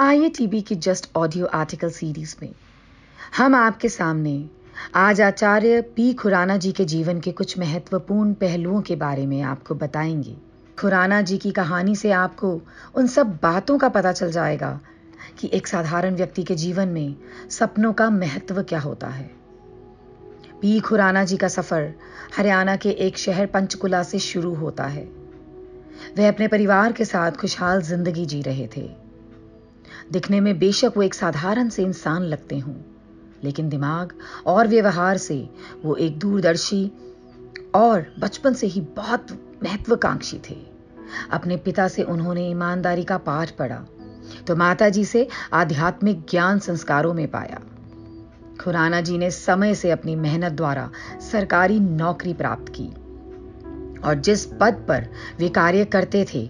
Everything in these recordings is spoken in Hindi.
आइए टीबी की जस्ट ऑडियो आर्टिकल सीरीज़ में। हम आपके सामने आज आचार्य पी खुराना जी के जीवन के कुछ महत्वपूर्ण पहलुओं के बारे में आपको बताएँगे। खुराना जी की कहानी से आपको उन सब बातों का पता चल जाएगा कि एक साधारण व्यक्ति के जीवन में सपनों का महत्व क्या होता है। पी खुराना जी का सफ़र हरियाणा के एक शहर पंचकुला से शुरू होता है। वह अपने परिवार के साथ खुशहाल ज़िंदगी जी रहे थे। दिखने में बेशक वो एक साधारण से इंसान लगते हों, लेकिन दिमाग और व्यवहार से वो एक दूरदर्शी और बचपन से ही बहुत महत्वाकांक्षी थे। अपने पिता से उन्होंने ईमानदारी का पाठ पढ़ा तो माता जी से आध्यात्मिक ज्ञान संस्कारों में पाया। खुराना जी ने समय से अपनी मेहनत द्वारा सरकारी नौकरी प्राप्त की और जिस पद पर वे कार्य करते थे,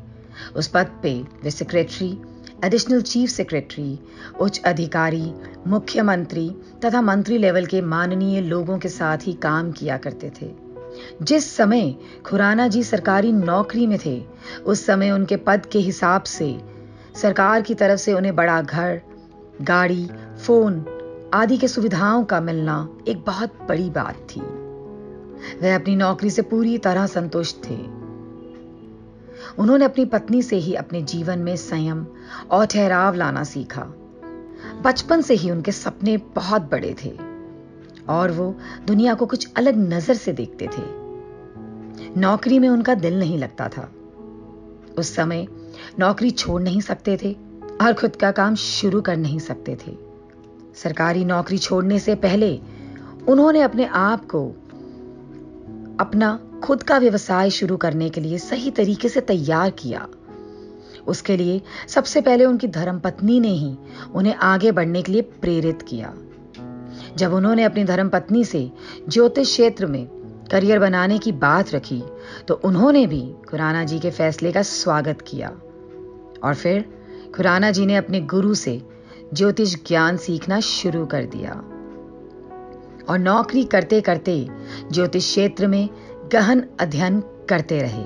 उस पद पे वे सेक्रेटरी एडिशनल चीफ सेक्रेटरी उच्च अधिकारी, मुख्यमंत्री तथा मंत्री लेवल के माननीय लोगों के साथ ही काम किया करते थे। जिस समय खुराना जी सरकारी नौकरी में थे, उस समय उनके पद के हिसाब से सरकार की तरफ़ से उन्हें बड़ा घर, गाड़ी, फ़ोन आदि के सुविधाओं का मिलना एक बहुत बड़ी बात थी। वह अपनी नौकरी से पूरी तरह संतुष्ट थे। उन्होंने अपनी पत्नी से ही अपने जीवन में संयम और ठहराव लाना सीखा। बचपन से ही उनके सपने बहुत बड़े थे और वो दुनिया को कुछ अलग नज़र से देखते थे। नौकरी में उनका दिल नहीं लगता था। उस समय नौकरी छोड़ नहीं सकते थे और खुद का काम शुरू कर नहीं सकते थे। सरकारी नौकरी छोड़ने से पहले उन्होंने अपने आप को अपना खुद का व्यवसाय शुरू करने के लिए सही तरीके से तैयार किया। उसके लिए सबसे पहले उनकी धर्मपत्नी ने ही उन्हें आगे बढ़ने के लिए प्रेरित किया। जब उन्होंने अपनी धर्मपत्नी से ज्योतिष क्षेत्र में करियर बनाने की बात रखी तो उन्होंने भी खुराना जी के फैसले का स्वागत किया। और फिर खुराना जी ने अपने गुरु से ज्योतिष ज्ञान सीखना शुरू कर दिया। और नौकरी करते करते ज्योतिष क्षेत्र में गहन अध्ययन करते रहे।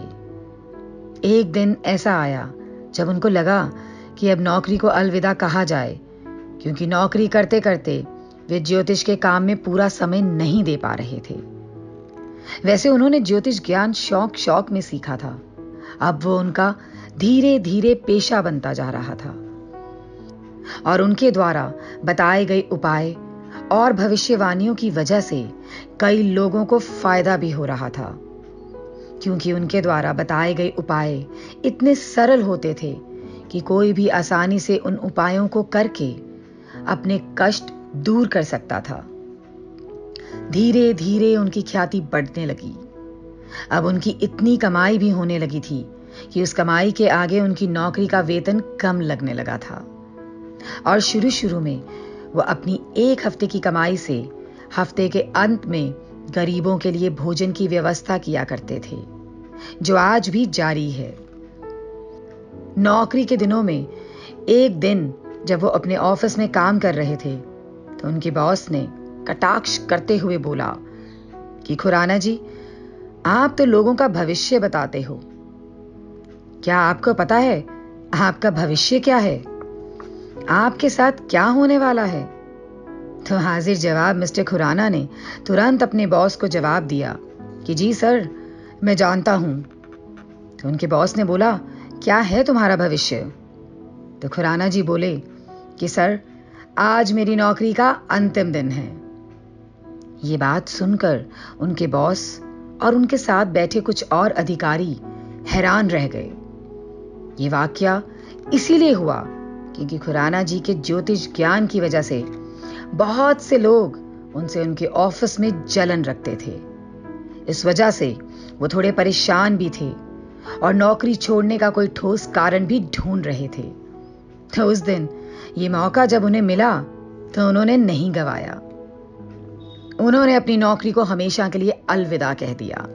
एक दिन ऐसा आया, जब उनको लगा कि अब नौकरी को अलविदा कहा जाए, क्योंकि नौकरी करते करते वे ज्योतिष के काम में पूरा समय नहीं दे पा रहे थे। वैसे उन्होंने ज्योतिष ज्ञान शौक शौक में सीखा था। अब वो उनका धीरे धीरे पेशा बनता जा रहा था। और उनके द्वारा बताए गए उपाय और भविष्यवाणियों की वजह से कई लोगों को फ़ायदा भी हो रहा था। क्योंकि उनके द्वारा बताए गए उपाय इतने सरल होते थे कि कोई भी आसानी से उन उपायों को करके अपने कष्ट दूर कर सकता था। धीरे धीरे उनकी ख्याति बढ़ने लगी। अब उनकी इतनी कमाई भी होने लगी थी कि उस कमाई के आगे उनकी नौकरी का वेतन कम लगने लगा था। और शुरू शुरू में वो अपनी एक हफ़्ते की कमाई से हफ़्ते के अंत में गरीबों के लिए भोजन की व्यवस्था किया करते थे, जो आज भी जारी है। नौकरी के दिनों में एक दिन जब वो अपने ऑफ़िस में काम कर रहे थे तो उनके बॉस ने कटाक्ष करते हुए बोला कि, खुराना जी, आप तो लोगों का भविष्य बताते हो। क्या आपको पता है आपका भविष्य क्या है? आपके साथ क्या होने वाला है? तो हाजिर जवाब मिस्टर खुराना ने तुरंत अपने बॉस को जवाब दिया कि, जी सर, मैं जानता हूँ। तो उनके बॉस ने बोला, क्या है तुम्हारा भविष्य? तो खुराना जी बोले कि, सर, आज मेरी नौकरी का अंतिम दिन है। ये बात सुनकर उनके बॉस और उनके साथ बैठे कुछ और अधिकारी हैरान रह गए। ये वाक्य इसीलिए हुआ क्योंकि खुराना जी के ज्योतिष ज्ञान की वजह से बहुत से लोग उनसे उनके ऑफ़िस में जलन रखते थे। इस वजह से वो थोड़े परेशान भी थे और नौकरी छोड़ने का कोई ठोस कारण भी ढूंढ रहे थे। तो उस दिन ये मौका जब उन्हें मिला तो उन्होंने नहीं गवाया। उन्होंने अपनी नौकरी को हमेशा के लिए अलविदा कह दिया।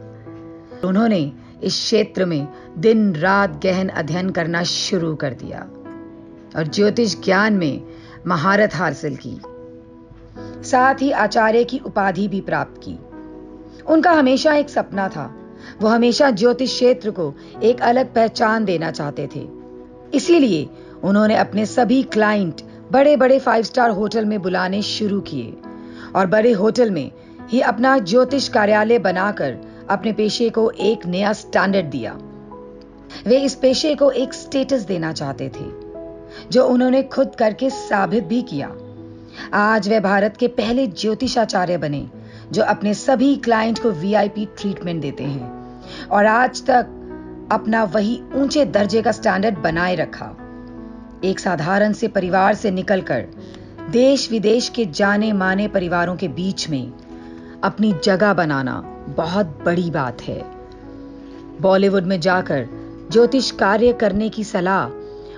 उन्होंने इस क्षेत्र में दिन रात गहन अध्ययन करना शुरू कर दिया। और ज्योतिष ज्ञान में महारत हासिल की। साथ ही आचार्य की उपाधि भी प्राप्त की। उनका हमेशा एक सपना था। वो हमेशा ज्योतिष क्षेत्र को एक अलग पहचान देना चाहते थे। इसीलिए उन्होंने अपने सभी क्लाइंट बड़े बड़े फाइव स्टार होटल में बुलाने शुरू किए और बड़े होटल में ही अपना ज्योतिष कार्यालय बनाकर अपने पेशे को एक नया स्टैंडर्ड दिया। वे इस पेशे को एक स्टेटस देना चाहते थे। जो उन्होंने खुद करके साबित भी किया। आज वे भारत के पहले ज्योतिषाचार्य बने, जो अपने सभी क्लाइंट को वीआईपी ट्रीटमेंट देते हैं। और आज तक अपना वही ऊँचे दर्जे का स्टैंडर्ड बनाए रखा। एक साधारण से परिवार से निकलकर देश विदेश के जाने माने परिवारों के बीच में अपनी जगह बनाना बहुत बड़ी बात है। बॉलीवुड में जाकर ज्योतिष कार्य करने की सलाह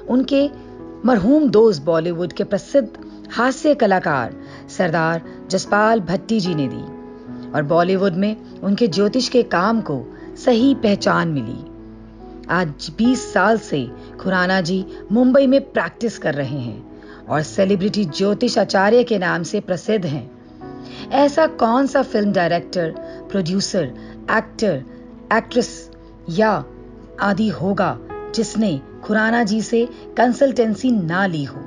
उनके मरहूम दोस्त बॉलीवुड के प्रसिद्ध हास्य कलाकार सरदार जसपाल भट्टी जी ने दी और बॉलीवुड में उनके ज्योतिष के काम को सही पहचान मिली। आज 20 साल से खुराना जी मुंबई में प्रैक्टिस कर रहे हैं और सेलिब्रिटी ज्योतिष आचार्य के नाम से प्रसिद्ध हैं। ऐसा कौन सा film director, producer, actor, actress या आदि होगा जिसने खुराना जी से कंसल्टेंसी ना ली हो।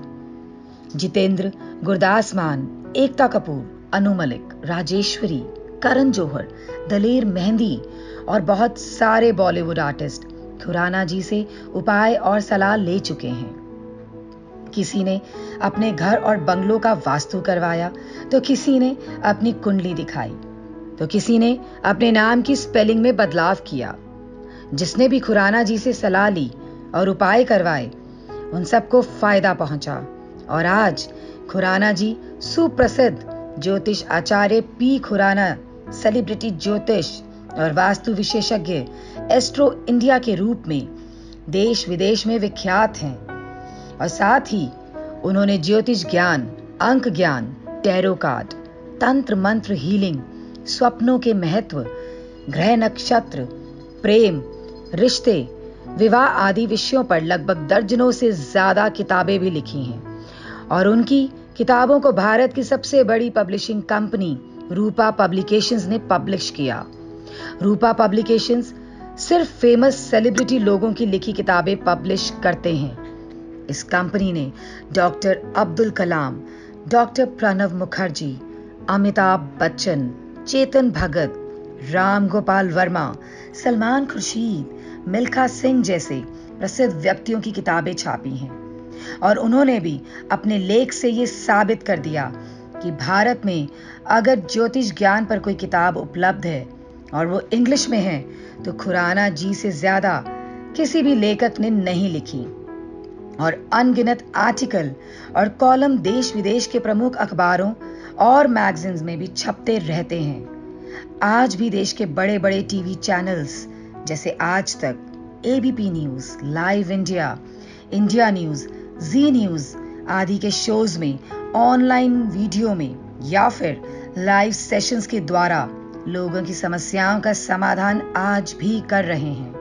जितेंद्र, गुरदास मान, एकता कपूर, अनु मलिक, राजेश्वरी, करण जौहर, दलेर मेहंदी और बहुत सारे बॉलीवुड आर्टिस्ट खुराना जी से उपाय और सलाह ले चुके हैं। किसी ने अपने घर और बंगलों का वास्तु करवाया तो किसी ने अपनी कुंडली दिखाई तो किसी ने अपने नाम की स्पेलिंग में बदलाव किया। जिसने भी खुराना जी से सलाह ली और उपाय करवाए। उन सबको फ़ायदा पहुँचा। और आज खुराना जी, सुप्रसिद्ध ज्योतिष आचार्य पी खुराना सेलिब्रिटी ज्योतिष और वास्तु विशेषज्ञ एस्ट्रो इंडिया के रूप में देश विदेश में विख्यात हैं। और साथ ही उन्होंने ज्योतिष ज्ञान, अंक ज्ञान टैरो कार्ड तंत्र मंत्र हीलिंग स्वप्नों के महत्व, ग्रह नक्षत्र, प्रेम, रिश्ते विवाह आदि विषयों पर लगभग दर्जनों से ज़्यादा किताबें भी लिखी हैं। और उनकी किताबों को भारत की सबसे बड़ी पब्लिशिंग कंपनी रूपा पब्लिकेशंस ने पब्लिश किया। रूपा पब्लिकेशंस सिर्फ़ फ़ेमस सेलिब्रिटी लोगों की लिखी किताबें पब्लिश करते हैं। इस कंपनी ने डॉक्टर अब्दुल कलाम, डॉक्टर प्रणव मुखर्जी, अमिताभ बच्चन, चेतन भगत, राम गोपाल वर्मा, सलमान खुर्शीद मिल्खा सिंह जैसे प्रसिद्ध व्यक्तियों की किताबें छापी हैं। और उन्होंने भी अपने लेख से ये साबित कर दिया कि भारत में अगर ज्योतिष ज्ञान पर कोई किताब उपलब्ध है और वो इंग्लिश में है तो खुराना जी से ज़्यादा किसी भी लेखक ने नहीं लिखी। और अनगिनत आर्टिकल और कॉलम देश विदेश के प्रमुख अखबारों और मैगजीन्स में भी छपते रहते हैं। आज भी देश के बड़े बड़े टीवी चैनल्स जैसे Aaj Tak ABP news live India India news Zee news आदि के शोज़ में ऑनलाइन वीडियो में, या फिर लाइव सेशंस के द्वारा लोगों की समस्याओं का समाधान आज भी कर रहे हैं।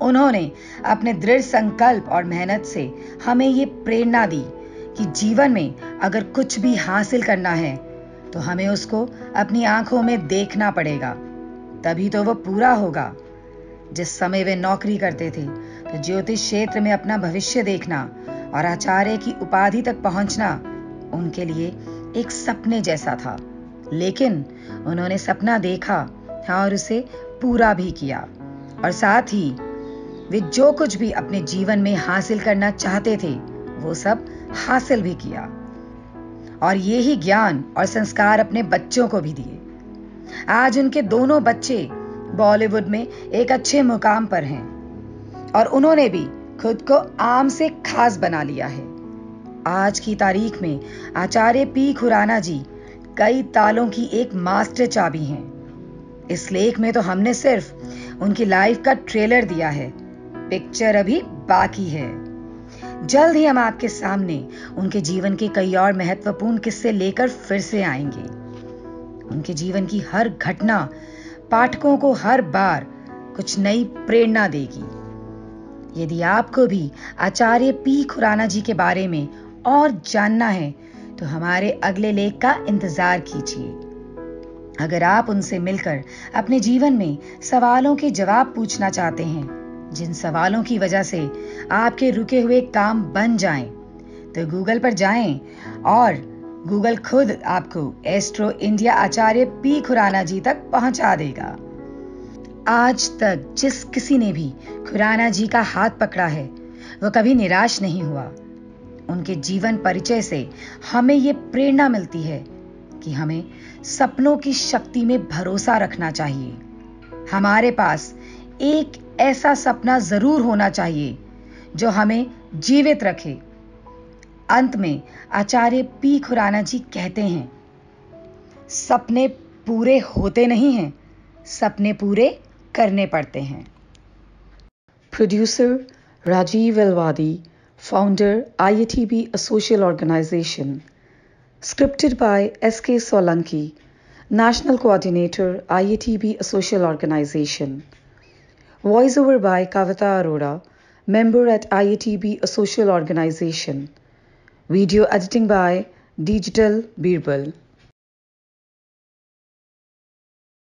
उन्होंने अपने दृढ़ संकल्प और मेहनत से हमें ये प्रेरणा दी कि जीवन में अगर कुछ भी हासिल करना है तो हमें उसको अपनी आँखों में देखना पड़ेगा। तभी तो वो पूरा होगा। जिस समय वे नौकरी करते थे तो ज्योतिष क्षेत्र में अपना भविष्य देखना और आचार्य की उपाधि तक पहुँचना उनके लिए एक सपने जैसा था। लेकिन उन्होंने सपना देखा और उसे पूरा भी किया और साथ ही वे जो कुछ भी अपने जीवन में हासिल करना चाहते थे, वो सब हासिल भी किया और ये ही ज्ञान और संस्कार अपने बच्चों को भी दिए। आज उनके दोनों बच्चे बॉलीवुड में एक अच्छे मुकाम पर हैं। और उन्होंने भी खुद को आम से खास बना लिया है। आज की तारीख में आचार्य पी खुराना जी कई तालों की एक मास्टर चाबी हैं। इस लेख में तो हमने सिर्फ़ उनकी लाइफ का ट्रेलर दिया है। पिक्चर अभी बाकी है। जल्द ही हम आपके सामने उनके जीवन के कई और महत्वपूर्ण किस्से लेकर फिर से आएँगे। उनके जीवन की हर घटना पाठकों को हर बार कुछ नई प्रेरणा देगी। यदि आपको भी आचार्य पी खुराना जी के बारे में और जानना है तो हमारे अगले लेख का इंतज़ार कीजिए। अगर आप उनसे मिलकर अपने जीवन में सवालों के जवाब पूछना चाहते हैं जिन सवालों की वजह से आपके रुके हुए काम बन जाएँ, तो गूगल पर जाएँ और गूगल खुद आपको astro India Acharya P Khurana ji तक पहुँचा देगा। आज तक जिस किसी ने भी खुराना जी का हाथ पकड़ा है वह कभी निराश नहीं हुआ। उनके जीवन परिचय से हमें ये प्रेरणा मिलती है कि हमें सपनों की शक्ति में भरोसा रखना चाहिए। हमारे पास एक ऐसा सपना ज़रूर होना चाहिए जो हमें जीवित रखे। अंत में आचार्य पी खुराना जी कहते हैं, सपने पूरे होते नहीं हैं, सपने पूरे करने पड़ते हैं। Producer Rajeev Alwadi founder I IATB social organisation scripted by S K Solanki national coordinator IATB social organisation voice over by Kavita Arora member at I IATB social organisation video editing by Digital Birbal